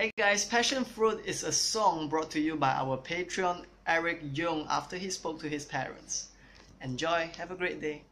Hey guys, Passionfruit is a song brought to you by our Patreon Eric Young after he spoke to his parents. Enjoy, have a great day.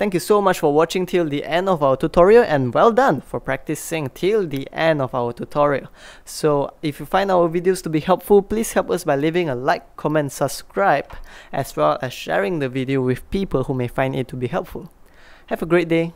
Thank you so much for watching till the end of our tutorial and well done for practicing till the end of our tutorial. So if you find our videos to be helpful, please help us by leaving a like, comment, subscribe, as well as sharing the video with people who may find it to be helpful. Have a great day.